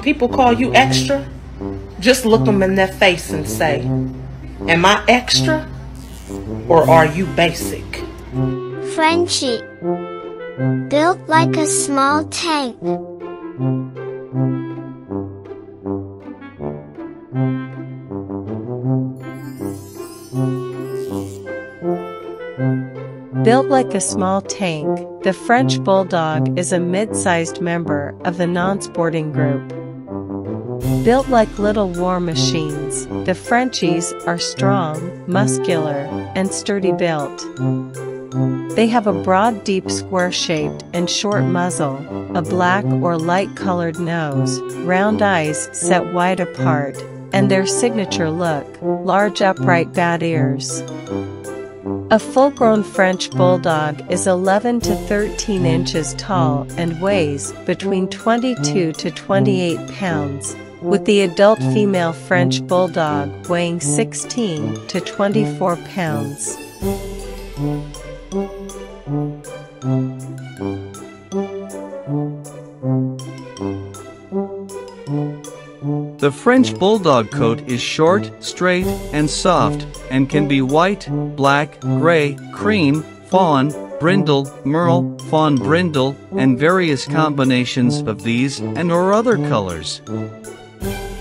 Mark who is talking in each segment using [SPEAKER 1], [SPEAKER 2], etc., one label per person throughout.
[SPEAKER 1] When people call you extra, just look them in their face and say, Am I extra or are you basic?
[SPEAKER 2] Frenchie. Built like a small tank.
[SPEAKER 3] Built like a small tank, the French Bulldog is a mid-sized member of the non-sporting group. Built like little war machines, the Frenchies are strong, muscular, and sturdy built. They have a broad deep square-shaped and short muzzle, a black or light-colored nose, round eyes set wide apart, and their signature look, large upright bat ears. A full-grown French Bulldog is 11 to 13 inches tall and weighs between 22 to 28 pounds, with the adult female French Bulldog weighing 16 to 24 pounds.
[SPEAKER 4] The French Bulldog coat is short, straight, and soft, and can be white, black, gray, cream, fawn, brindle, merle, fawn brindle, and various combinations of these and or other colors.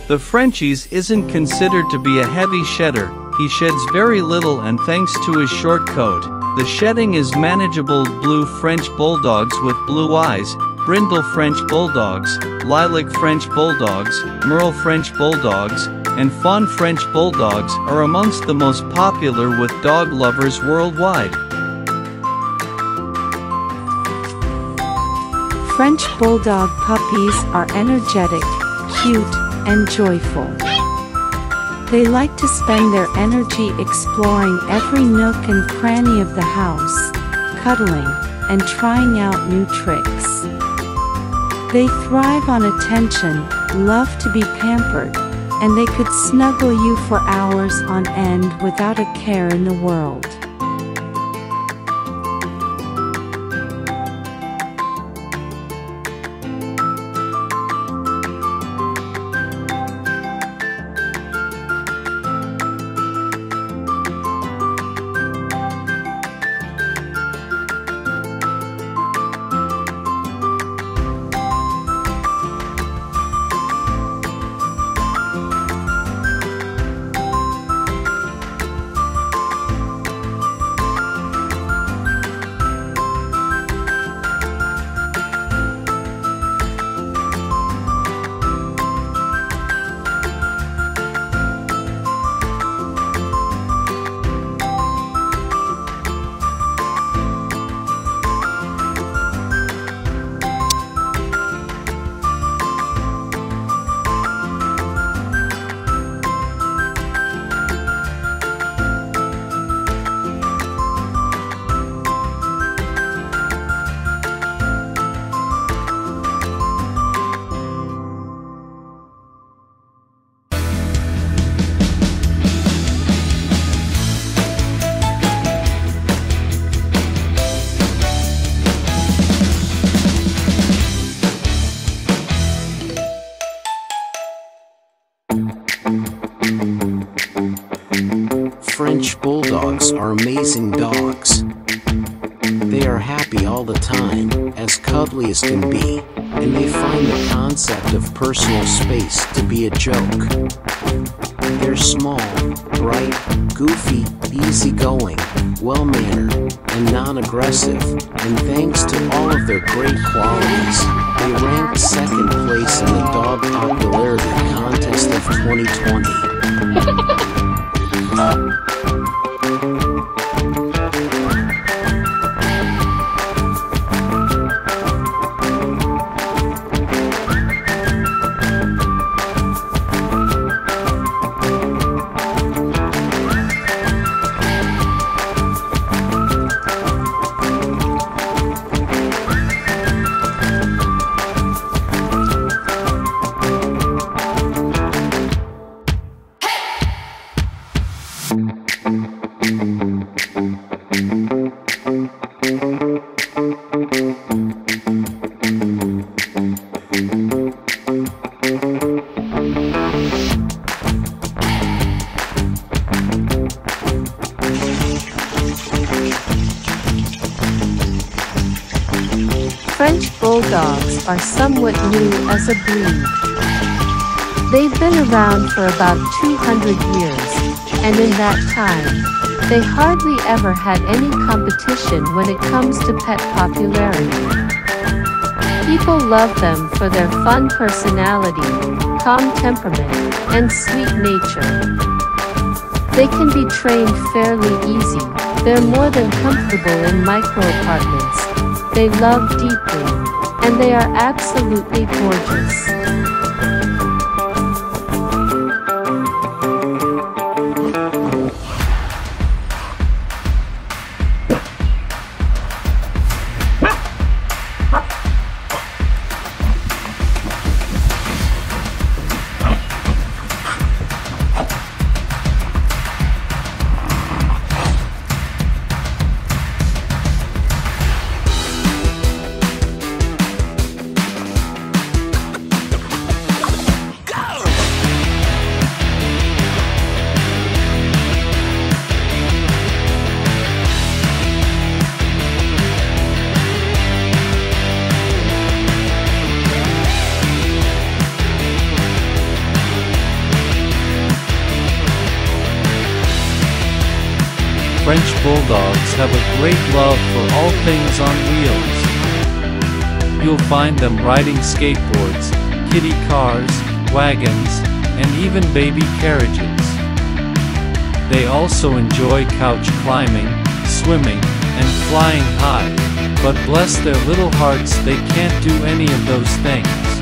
[SPEAKER 4] The Frenchies isn't considered to be a heavy shedder, he sheds very little and thanks to his short coat, the shedding is manageable. Blue French Bulldogs with blue eyes, Brindle French Bulldogs, Lilac French Bulldogs, Merle French Bulldogs, and Fawn French Bulldogs are amongst the most popular with dog lovers worldwide.
[SPEAKER 5] French Bulldog puppies are energetic, cute, and joyful. They like to spend their energy exploring every nook and cranny of the house, cuddling, and trying out new tricks. They thrive on attention, love to be pampered, and they could snuggle you for hours on end without a care in the world.
[SPEAKER 6] Are amazing dogs. They are happy all the time, as cuddly as can be, and they find the concept of personal space to be a joke. They're small, bright, goofy, easygoing, well-mannered, and non-aggressive, and thanks to all of their great qualities, they ranked second place in the Dog Popularity Contest of 2020.
[SPEAKER 7] Bulldogs are somewhat new as a breed. They've been around for about 200 years, and in that time, they hardly ever had any competition when it comes to pet popularity. People love them for their fun personality, calm temperament, and sweet nature. They can be trained fairly easy, they're more than comfortable in micro apartments. They love deeply, and they are absolutely gorgeous.
[SPEAKER 8] French Bulldogs have a great love for all things on wheels. You'll find them riding skateboards, kiddie cars, wagons, and even baby carriages. They also enjoy couch climbing, swimming, and flying high, but bless their little hearts they can't do any of those things.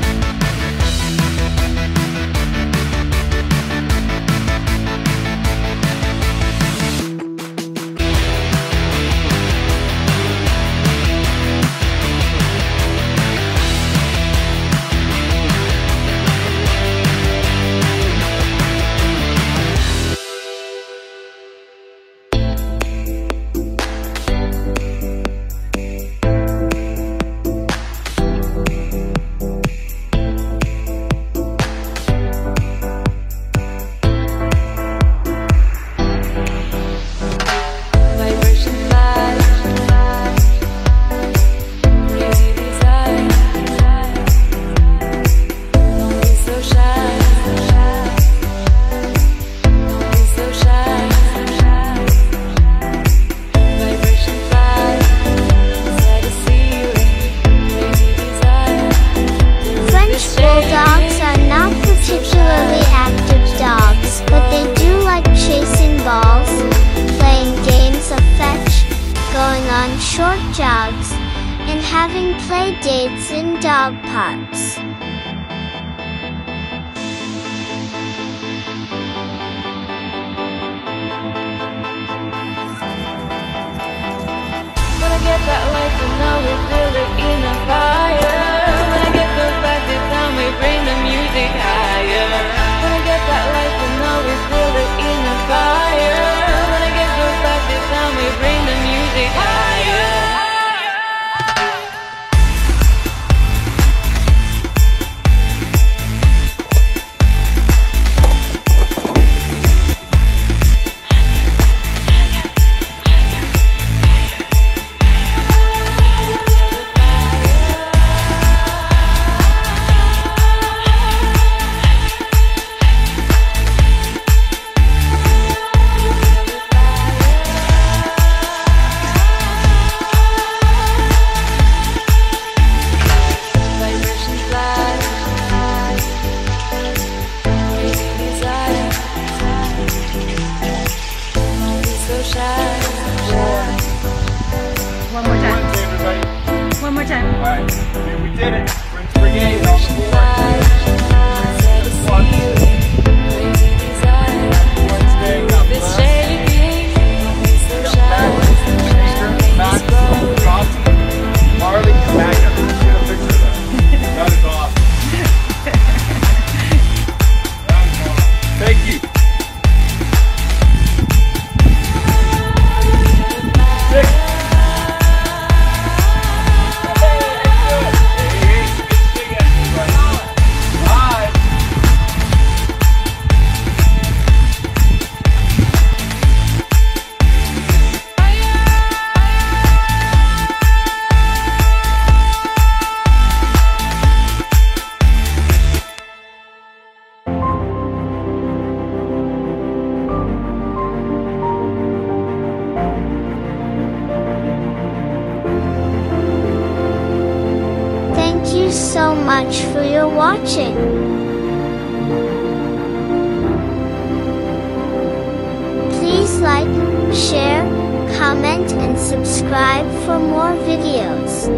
[SPEAKER 2] Having play dates in dog parks.
[SPEAKER 9] I get that know we feel it in fire. All right, we did it. Friends Brigade.
[SPEAKER 2] You so much for your watching. Please like, share, comment and subscribe for more videos.